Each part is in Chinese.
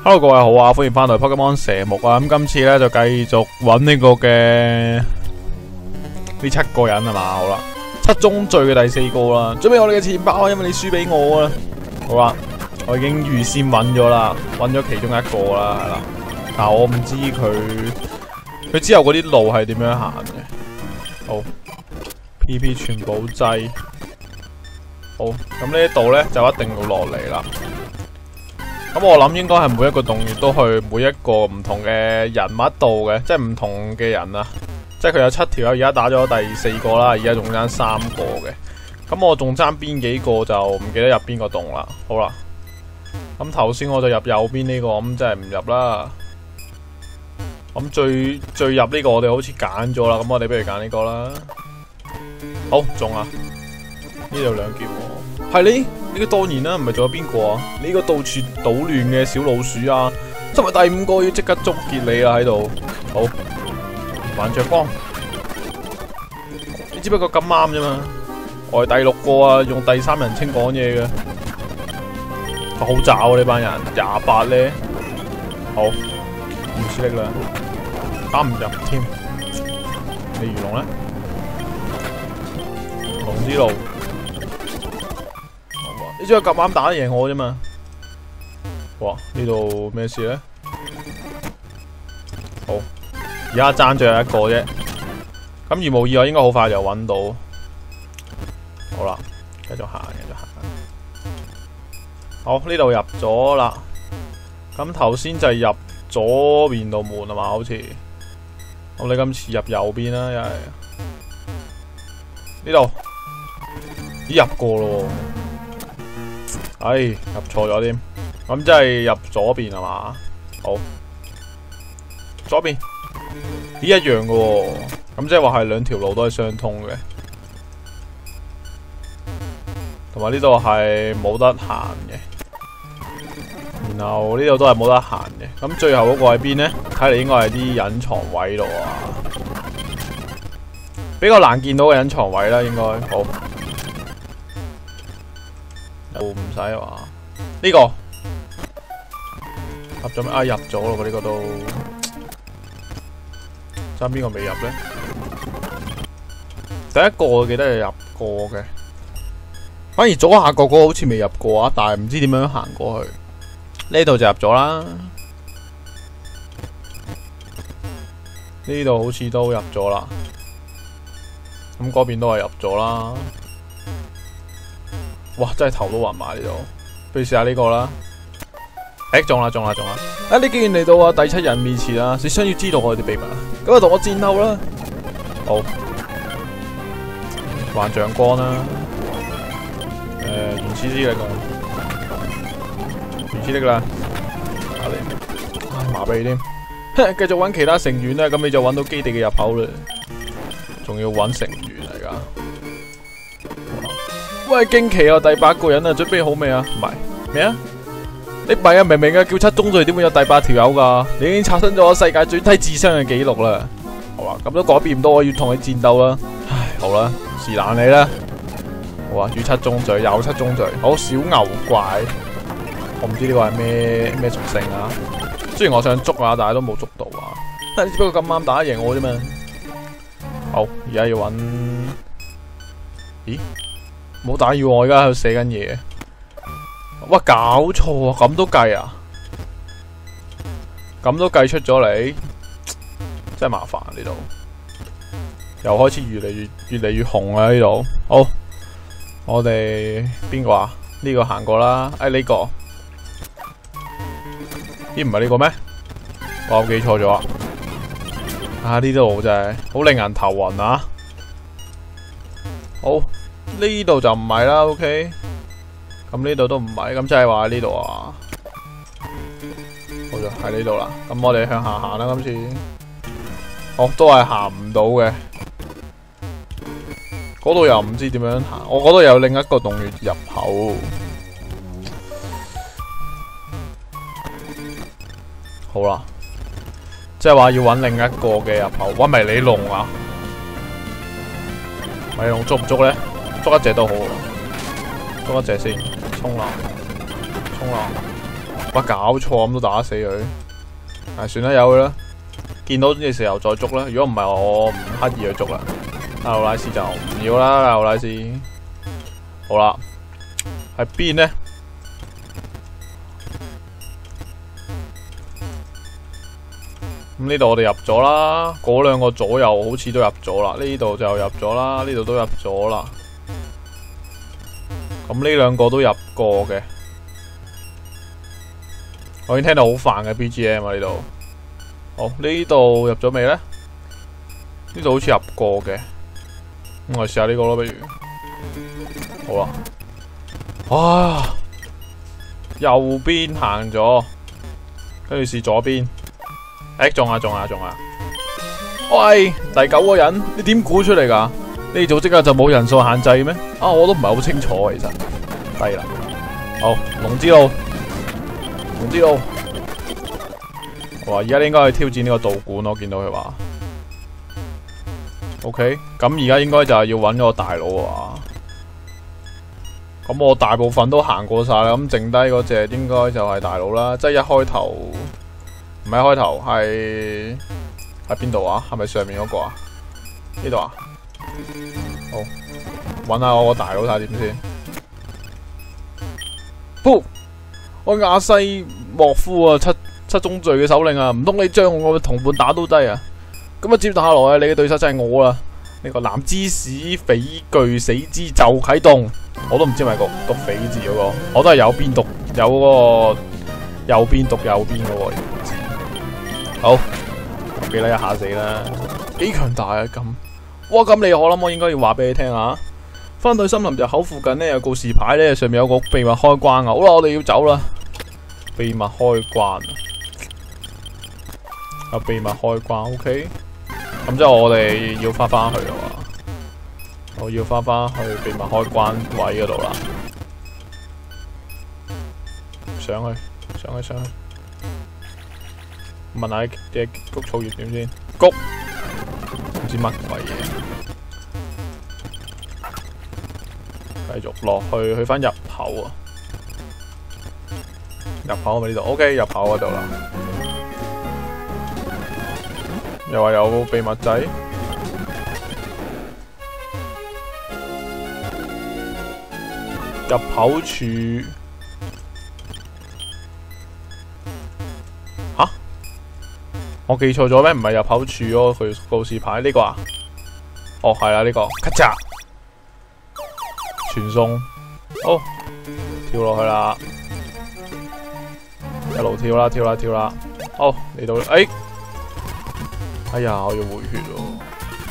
Hello，各位好啊，歡迎翻到嚟 Pokemon 蛇木啊！咁今次咧就繼續揾呢個嘅呢七個人啊嘛？好啦，七宗罪嘅第四個啦，準備我哋嘅钱包，因為你輸俾我啊！好啦，我已經預先揾咗啦，揾咗其中一個啦，系啦，但我唔知佢佢之後嗰啲路係點樣行嘅。好，PP 全部掣，好，咁呢一度咧就一定要落嚟啦。咁我諗應該係每一個洞穴都去每一個唔同嘅人物度嘅，即係唔同嘅人啊！即係佢有七條，而家打咗第四個啦，而家仲争三個嘅。咁我仲爭邊幾個就唔記得入邊個洞啦。好啦，咁頭先我就入右邊呢個，咁即係唔入啦。咁最最入呢個我哋好似揀咗啦，咁我哋不如揀呢個啦。好中啊！呢度兩件，係你。呢個當然啦，唔係仲有邊個啊？呢個到處搗亂嘅小老鼠啊！今日第五個要即刻終結你啦喺度。好，還着光，你只不過咁啱啫嘛。我係第六個啊，用第三人稱講嘢嘅，好渣啊呢班人，廿八咧，好唔出力啦，打唔入添。你魚龍咧，龍之路。你只係咁啱打贏我啫嘛？哇！呢度咩事咧？好，而家爭最後一個啫。咁如無意外，應該好快就揾到。好啦，繼續行，繼續行。好，呢度入咗啦。咁頭先就係入左边度門啊嘛？好似。咁你今次入右邊啦，又係。呢度，已入過咯。唉，入錯咗添，咁即係入左邊係嘛？好，左邊，咦一樣嘅、哦，咁即係話係兩條路都係相通嘅，同埋呢度係冇得行嘅，然後呢度都係冇得行嘅，咁最後嗰個喺邊呢？睇嚟應該係啲隱藏位度啊，比較難見到嘅隱藏位啦，應該。好。唔使話呢個入咗咩？啊入咗咯，呢、這個都爭邊個未入咧？第一個我記得係入過嘅，反而左下角嗰個好似未入過啊！但係唔知點樣行過去。呢度就入咗啦，呢度好似都入咗啦，咁嗰邊都係入咗啦。哇！真係頭都暈埋呢度，不如試下呢個啦。誒、欸，中啦中啦中啦！啊，你既然嚟到啊第七人面前啦，你想要知道我哋啲秘密，咁就同我戰鬥啦。好，幻象光啦。诶、呃，原始啲嚟個，原始啲啦。打你，麻痹添。繼續揾其他成員啦，咁你就揾到基地嘅入口啦。仲要揾成。喂，驚奇啊！第八個人啊，準備好未啊？唔係咩啊？你唔係啊？明明啊，叫七宗罪點會有第八條友噶？你已經刷新咗世界最低智商嘅紀錄啦！好啊，咁都改變唔到，我要同你戰鬥啦！唉，好啦，是但你啦！好啊，與七宗罪，有七宗罪，好小牛怪，我唔知呢個係咩咩屬性啊？雖然我想捉啊，但係都冇捉到啊！只不過咁啱打贏我啫嘛。好，而家要揾，咦？冇打擾我，而家喺度寫緊嘢。哇，搞錯啊！咁都計啊？咁都計出咗嚟，真係麻煩呢度。又開始越嚟越越嚟越紅啊！呢度好，我哋邊個啊？呢個行過啦。哎，呢個咦？唔係呢個咩？我記錯咗啊！啊，呢度真系好令人頭暈啊！好。呢度就唔係啦，OK，咁呢度都唔係，咁即係話呢度啊，好咗喺呢度啦，咁我哋向下行啦，今次，哦，都係行唔到嘅，嗰度又唔知點樣行，我嗰度有另一個洞穴入口，好啦，即係話要搵另一個嘅入口，搵迷你龍啊，迷你龍捉唔捉咧？捉一隻都好，捉一隻先，冲浪，冲浪，哇，搞錯咁都打死佢，唉，算啦，有佢啦。見到嘅时候再捉啦。如果唔係，我唔刻意去捉啦。阿魯拉斯就唔要啦，阿魯拉斯。好啦，喺邊呢？咁呢度我哋入咗啦，嗰兩個左右好似都入咗啦，呢度就入咗啦，呢度都入咗啦。咁呢兩個都入過嘅，我已經聽到好煩嘅 BGM 啊呢度。好，呢度入咗未呢？呢度好似入過嘅，咁我試下呢個咯，不如。好啦，哇，右邊行咗，跟住試左邊。誒，中啊中啊中啊！喂，第九個人，你點估出嚟噶？呢組即刻就冇人數限制咩？啊，我都唔係好清楚，其實低啦。好，龍之路，龍之路。哇，而家應該去挑戰呢個道館，我見到佢話。OK，咁而家應該就係要揾個大佬啊。咁我大部分都行過晒啦，咁剩低嗰隻應該就係大佬啦，即係一開頭。唔係開頭，係喺邊度啊？係咪上面嗰個啊？呢度啊？好，揾下我個大佬睇下點先。噗，我亞西莫夫啊，七七宗罪嘅首領啊，唔通你將我嘅同伴打到低啊？咁啊，接下来啊，你嘅對手就係我啦。呢個藍之使匪巨死之就啟動，我都唔知係咪讀讀匪字嗰個，我都係有邊讀有嗰個右邊讀右邊嗰個。好，記得一下死啦，幾強大啊咁！哇咁你，我諗我應該要話俾你聽啊！翻到森林入口附近呢，有告示牌呢，上面有個秘密開關啊！好啦，我哋要走啦，秘密開關啊！秘密開關，OK，咁之後我哋要翻翻去啊嘛，我要翻翻去秘密開關位嗰度啦，上去，上去，上去。問下啲谷草葉點先？谷知乜鬼嘢，繼續落去，去翻入口啊！入口咪呢度？OK，入口嗰度啦。又話有秘密仔，入口處。我記錯咗咩？唔係入口處咯，佢告示牌呢個啊？哦，係啦，呢個。咔嚓。傳送，好跳落去啦，一路跳啦，跳啦，跳啦，好嚟到，哎，哎呀，我要回血咯，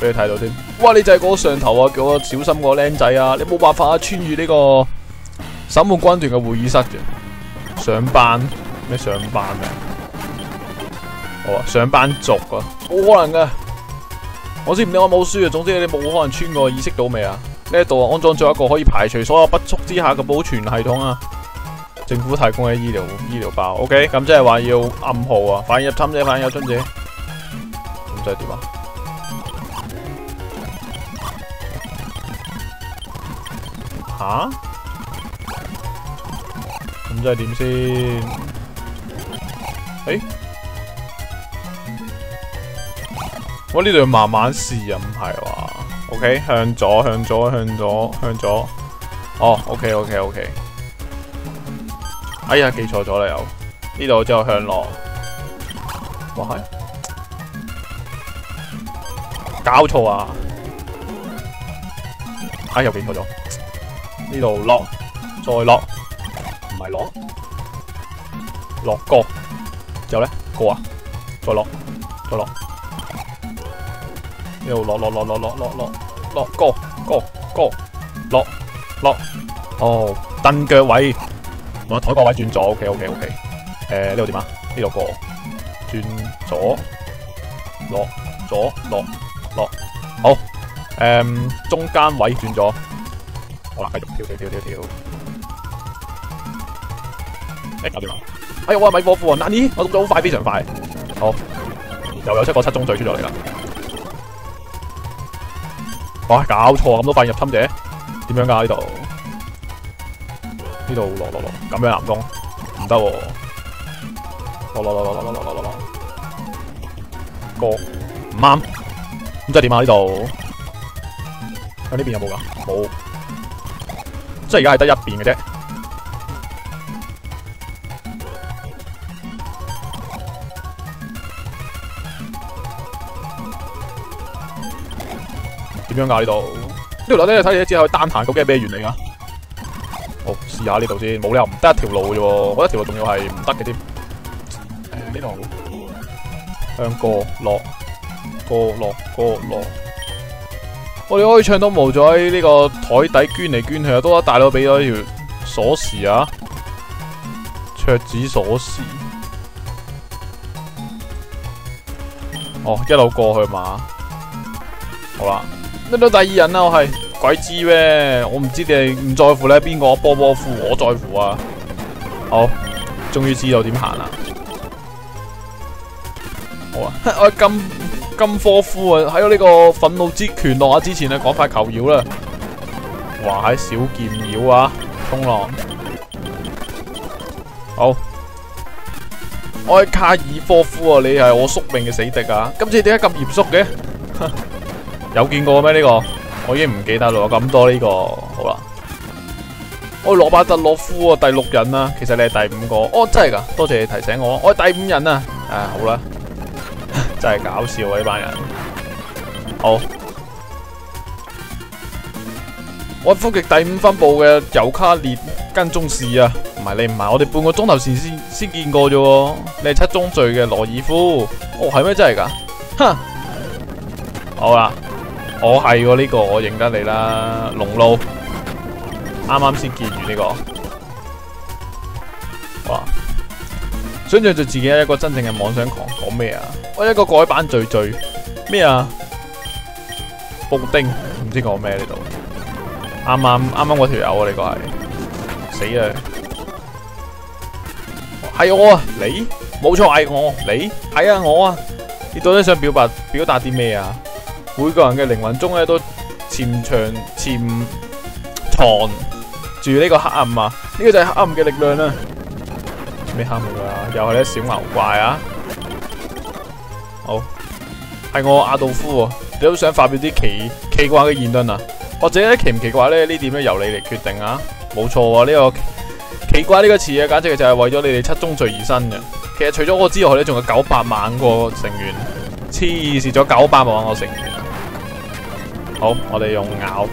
俾你睇到添。哇，你就係嗰個上頭啊，叫我小心個僆仔啊，你冇辦法啊，穿越呢個審判軍團嘅會議室嘅。上班。咩上班啊？好啊，上班族啊，冇可能噶！我知唔知我冇输啊？總之你冇可能穿過，意識到未啊？呢一度啊，安裝咗一個可以排除所有不速之下嘅保存系統啊！政府提供嘅醫療醫療包，OK，咁即係話要暗號啊！反入侵者，反入侵者，咁即係點啊？吓？咁即係點先？誒？我呢度要慢慢試啊，唔係話，OK，向左，向左，向左，向左，哦，OK，OK，OK，哎呀，記錯咗啦又，呢度之後向落，哇係，搞錯啊，哎又記錯咗，呢度落，再落，唔係落，落过，之後咧过啊，再落，再落。又落落落落落落落落，go go go，落落哦，凳腳位，我台角位轉左，OK OK OK，诶呢度點啊？呢度過，轉左落左落落，好，誒中間位轉咗，好啦，繼續跳跳跳跳跳，誒搞掂啦，哎呀我係米波夫啊，嗱呢，我讀咗好快，非常快，好，又有七個七宗罪出咗嚟啦。哇！搞錯咁多发现入侵者，点样噶呢度？呢度落落落，咁样南東唔得喎。落落落落落落落落落，过唔啱，咁即系点啊？呢度喺呢边有冇噶？冇，即系而家系得一边嘅啫。點樣噶呢度？呢條路咧睇你之後單行究竟係咩原理啊？好，試下呢度先，冇理由唔得一條路嘅喎，我一条路仲要係唔得嘅添。呢度向过落过落过落，我哋可以唱到無咗喺呢個台底捐嚟捐去啊！多得大佬俾咗條鎖匙啊，桌子鎖匙。哦，一路過去嘛，好啦。得到第二人啦，我係鬼知咩？我唔知你唔在乎咧，邊個波波夫？我在乎啊！好，終於知道點行啦。好啊，我 金金科夫啊，喺呢個憤怒之拳落下之前咧，趕快求饶啦！哇，喺小劍妖啊，冲浪。好，我係卡爾科夫啊，你係我宿命嘅死敵啊！今次點解咁嚴肅嘅？有見過咩呢個？我已經唔記得啦，咁多呢個好啦。我羅伯特洛夫啊，第六人啊，其實你係第五個。哦，真係噶，多謝你提醒我。我係第五人啊。啊，好啦，真係搞笑啊呢班人。好，我係福極第五分部嘅尤卡列跟踪士啊。唔係你唔係，我哋半個鐘頭前先先見過啫。你係七宗罪嘅羅爾夫。哦，係咩真係噶？哼，好啦。我係喎呢個，我認得你啦，龍路，啱啱先見完呢個，哇！想象住自己係一個真正嘅妄想狂，講咩啊？我一個改版最最咩啊？布丁唔知講咩呢度？啱啱啱啱嗰條友啊，呢個係死啊！係我啊，你冇錯係我，你係啊我啊，你到底想表白表達啲咩啊？每個人嘅靈魂中咧都潛藏潛藏住呢個黑暗啊！呢個就係黑暗嘅力量啦。咩黑暗啊？又係啲小牛怪啊！好，係我阿道夫啊！你都想發表啲奇奇怪嘅言論啊？或者咧奇唔奇怪咧？呢點咧由你嚟決定啊！冇錯啊！呢個奇怪呢個詞啊，簡直就係為咗你哋七宗罪而生嘅。其實除咗我之外咧，仲有九百萬個成員，黐線咗九百萬個成員。好，我哋用咬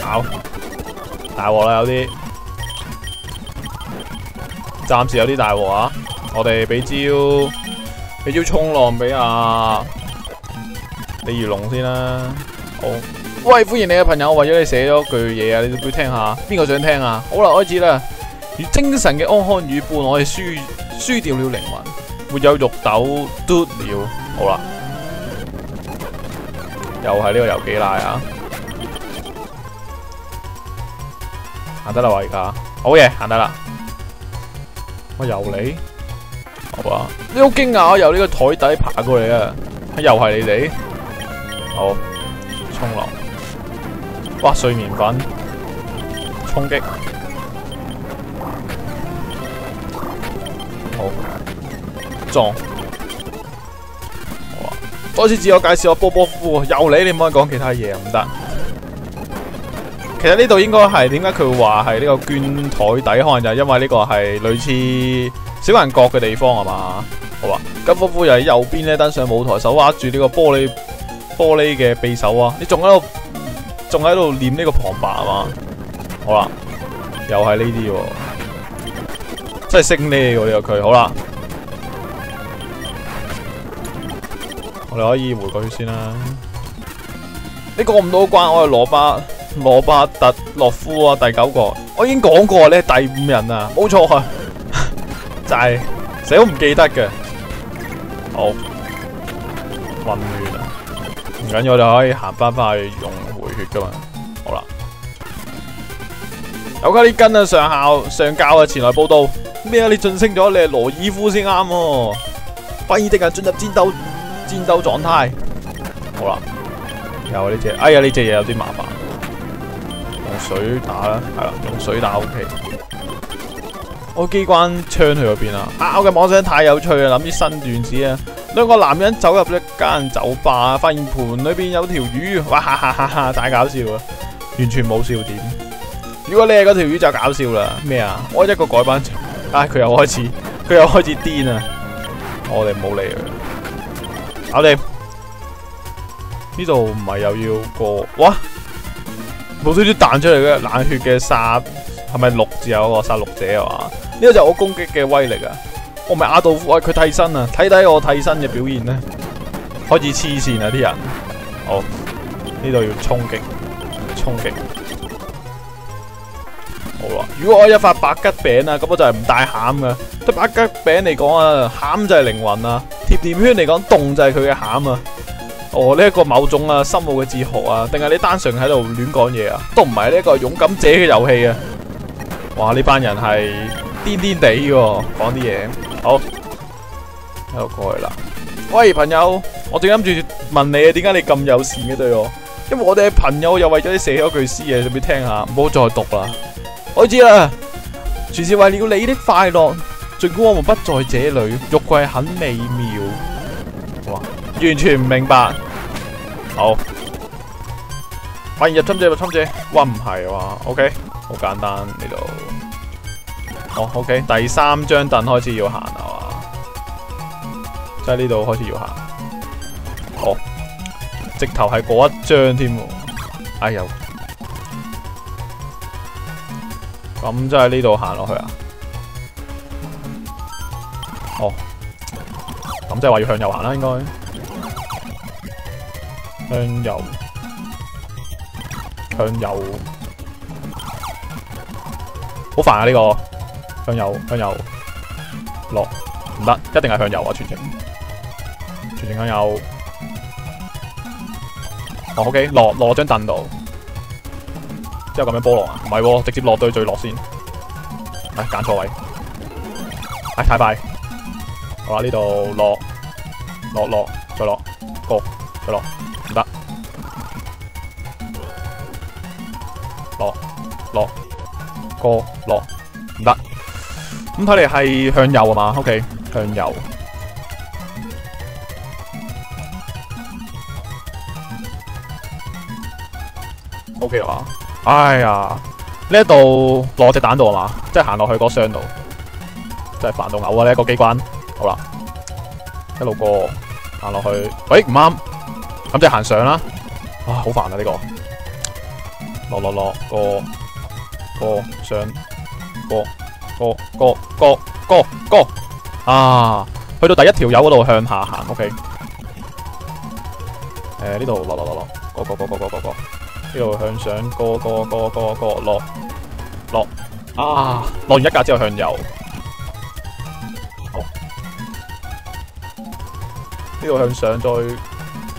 咬大鑊啦，有啲暫時有啲大鑊啊！我哋俾招俾招冲浪俾阿李如龍先啦。好，喂，歡迎你嘅朋友，為咗你寫咗句嘢啊，你都要聽下。邊個想聽啊？好啦，開始啦！如精神嘅安康與伴，我哋輸輸掉了靈魂，沒有肉豆嘟了。好啦。又係呢個游幾奶啊！行得啦，而家好嘢，行得啦。我游你，好啊！你好驚訝，我由呢個台底爬過嚟啊！又係你哋，好衝浪，哇！睡眠粉，衝擊，好撞。多次自我介紹，我波波夫，又你，你唔可以講其他嘢唔得。其實呢度應該係點解佢話係呢個捐台底，可能就係因為呢個係類似小人國嘅地方係嘛？好啊，金波夫又喺右邊咧，登上舞台，手握住呢個玻璃玻璃嘅匕首啊！你仲喺度仲喺度念呢個旁白係嘛？好啦，又係呢啲，真係識呢呢個佢，好啦。我哋可以回過去先啦。你過唔到關，我係羅巴羅巴特洛夫啊，第九個。我已經講過，你係第五人啊，冇錯啊，就係成日都唔記得嘅。好混亂啊，唔緊要，我哋可以行翻翻去用回血噶嘛。好啦，有卡呢根啊，上校上校啊，前來報道咩啊？你晉升咗，你係羅爾夫先啱。發現敵人進入戰鬥。戰鬥狀態，好啦，有呢隻，哎呀呢隻嘢有啲麻煩，用水打啦，係啦，用水打 OK，我機關槍去咗邊啊！啊，我嘅妄想太有趣啊！諗啲新段子啊！兩個男人走入一間酒吧，發現盤裏邊有條魚，哇哈哈哈哈！太搞笑啦！完全冇笑點。如果你係嗰條魚就搞笑啦。咩啊？我一個改版，啊佢又開始，佢又開始癲啊！我哋唔好理佢。我哋呢度唔係又要过？哇！冇少少彈出嚟嘅冷血嘅殺，係咪六字有個殺戮者啊？嘛？呢個就係我攻擊嘅威力啊！我唔係阿道夫，我係佢替身啊！睇睇我替身嘅表現咧，開始黐線啊啲人。好，呢度要衝擊，衝擊。如果我一發白吉餅啊，咁我就係唔帶餡噶。對白吉餅嚟講啊，餡就係靈魂啊；甜甜圈嚟講，凍就係佢嘅餡啊。哦，呢、一個某種啊深奧嘅哲学啊，定係你單純喺度亂講嘢啊？都唔係呢一個勇敢者嘅遊戲啊！哇，呢班人係癲癲地嘅，講啲嘢。好，喺度過去啦。喂，朋友，我正諗住問你啊，點解你咁友善嘅對我？因為我哋係朋友，又為咗你寫咗句詩啊，順便聽下，唔好再讀啦。我知啦，全是为了你的快樂。盡管我們不在這裏，肉桂很美妙。哇，完全唔明白。好，發現入侵者，入侵者。哇，唔係哇，OK，好簡單呢度。哦，OK，第三張凳開始要行啦嘛，即系呢度開始要行。好，直頭係嗰一張添。哎呀，咁即系呢度行落去啊？哦，咁即係話要向右行啦，應該向右，向右，好煩啊呢個。向右，向右落，唔得，一定係向右啊！全程，全程向右。哦，OK，落落張凳度，之後咁樣波落啊？唔係，直接落對最落先。唉，揀錯位，唉，太快。好啦，呢度落，落落，再落，過，再落，唔得，落落過落，唔得。咁睇嚟係向右啊嘛？OK，向右。OK 啊嘛？哎呀，呢一度落隻蛋度啊嘛？即係行落去嗰箱度，真係煩到呕啊！呢一個機關，好啦，一路過行落去，喂唔啱，咁即係行上啦。啊，好煩啊呢個，落落落過過上過。過過過過過啊！去到第一條友嗰度向下行，OK。诶，呢度落落落落，過過過過過過過，呢度向上過過過過過落落啊！落完一格之後向右，呢度向上再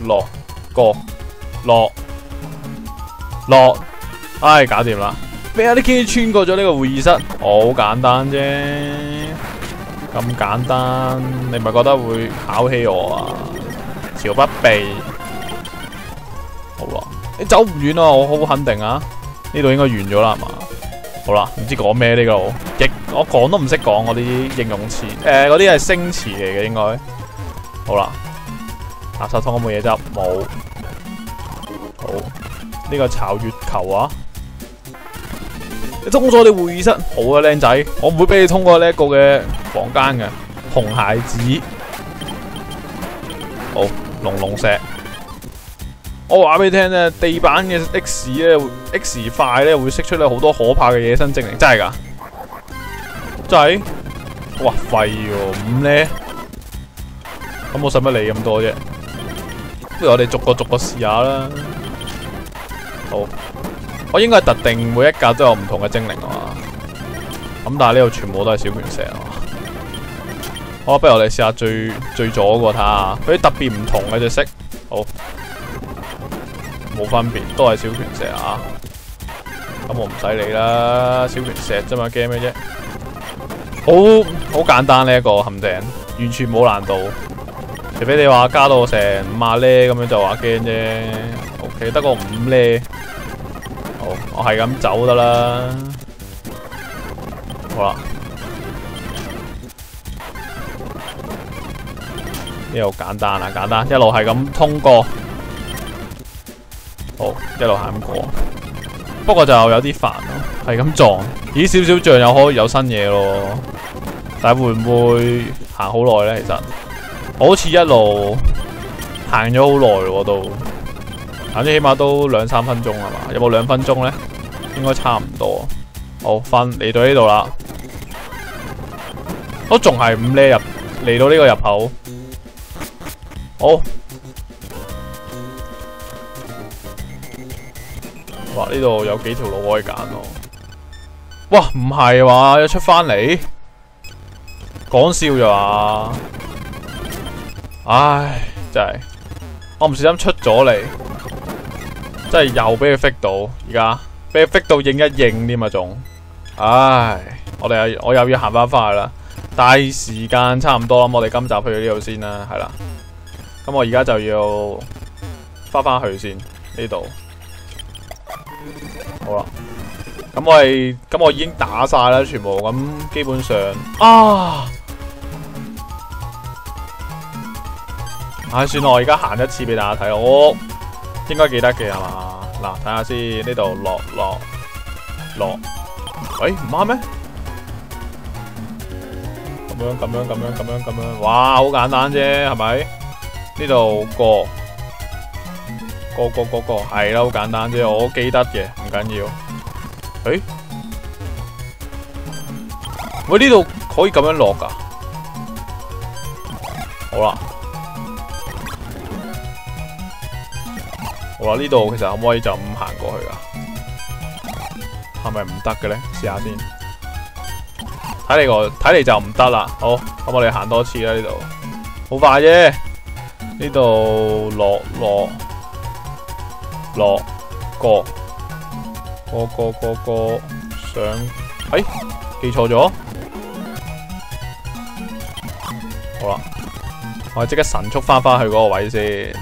落過落落，唉，搞掂啦！咩啊？啲機穿過咗呢個會議室，好簡單啫，咁簡單，你咪覺得會考起我啊？朝不避，走唔遠啊，我好肯定啊！呢度應該完咗啦，系嘛？好啦，唔知講咩呢個，亦我講都唔識講嗰啲形容詞，誒，嗰啲係聲詞嚟嘅應該。好啦，垃圾桶有冇嘢执？冇。好，呢個巢月球啊！你通咗你會議室，好啊，靚仔，我唔會俾你通過呢一個嘅房間嘅紅孩子。好，龍龍石，我話俾你聽咧，地板嘅 X 咧，X 塊咧會釋出咧好多可怕嘅野生精靈，真係噶，真係，哇廢喎，咁咧，咁我使乜理咁多啫？不如我哋逐個逐個試下啦。好。我應該係特定每一格都有唔同嘅精靈啊嘛，咁但係呢度全部都係小拳石啊。好，不如我哋試下最最左嗰個睇下，佢特別唔同嘅隻色，好，冇分別都系小拳石啊。咁我唔使理啦小拳石啫嘛惊咩啫。好好简单呢一个陷阱完全冇难度。除非你话加到成五啊咧咁样就话惊啫。Ok 得个五咧。好我系咁走得啦。好啦。呢度简单啊简单一路系咁通过好，一路行咁過。不過就有啲煩咯，係咁撞，咦，少少像又可以有新嘢咯，但係會唔會行好耐呢？其實我好似一路行咗好耐喎，都，反正起碼都兩三分鐘係嘛？有冇兩分鐘呢？應該差唔多。好，翻嚟到呢度啦，都仲係五呢入嚟到呢個入口。好，哇！呢度有幾條路可以揀咯。哇，唔係话要出翻嚟，講笑咋嘛？唉，真係，我唔小心出咗嚟，真係又俾佢 fit 到，而家俾佢 fit 到應一應添啊，仲，唉，我哋又我又要行翻翻去啦，但係時間差唔多啦，我哋今集去到呢度先啦，係啦。咁我而家就要翻翻去先呢度，好啦。咁我係咁我已經打晒啦，全部咁基本上啊，唉，算啦，我而家行一次俾大家睇，我應該記得嘅係嘛？嗱，睇下先呢度落落落，喂，唔啱咩？咁樣咁樣咁樣咁樣咁樣，哇，好簡單啫，係咪？呢度過過過過過係啦，好簡單啫，我記得嘅，唔緊要。誒，喂，呢度可以咁樣落噶？好啦，好啦，呢度其實可唔可以就咁行過去噶？係咪唔得嘅咧？試下先。睇嚟個睇嚟就唔得啦。好，咁我哋行多次啦。呢度好快啫。呢度落落落个个个个个上，哎，记错咗。好啦，我即刻神速翻翻去嗰个位先。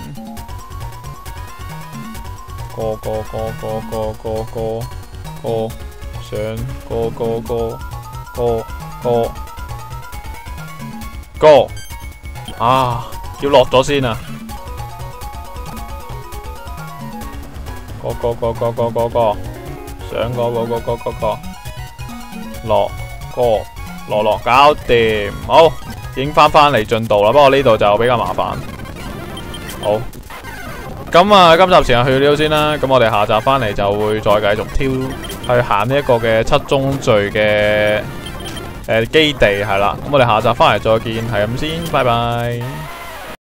个个个个个个个个上个个个个个个啊，要落咗先啊！個個個個個個個上個個個個個個落個落落搞掂，好影翻翻嚟進度啦。不過呢度就比較麻煩。好，咁啊，今集時間去到呢度先啦。咁我哋下集翻嚟就會再繼續挑去行呢一個嘅七宗罪嘅诶基地係啦。咁我哋下集翻嚟再見，係咁先，拜拜。